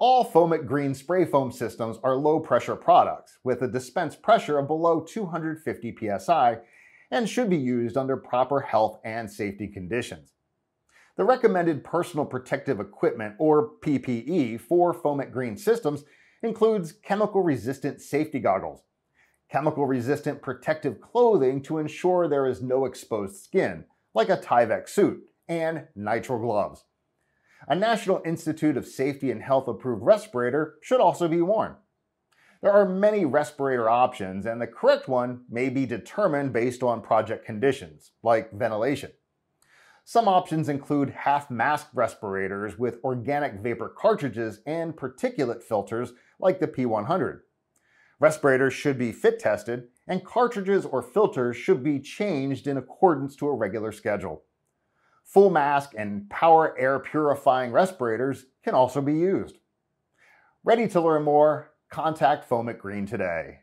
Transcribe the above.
All Foam it Green spray foam systems are low pressure products with a dispense pressure of below 250 psi and should be used under proper health and safety conditions. The recommended personal protective equipment, or PPE, for Foam it Green systems includes chemical resistant safety goggles, chemical resistant protective clothing to ensure there is no exposed skin, like a Tyvek suit, and nitrile gloves. A National Institute of Safety and Health approved respirator should also be worn. There are many respirator options, and the correct one may be determined based on project conditions, like ventilation. Some options include half mask respirators with organic vapor cartridges and particulate filters like the P100. Respirators should be fit tested, and cartridges or filters should be changed in accordance to a regular schedule. Full mask and power air purifying respirators can also be used. Ready to learn more? contact Foam it Green today.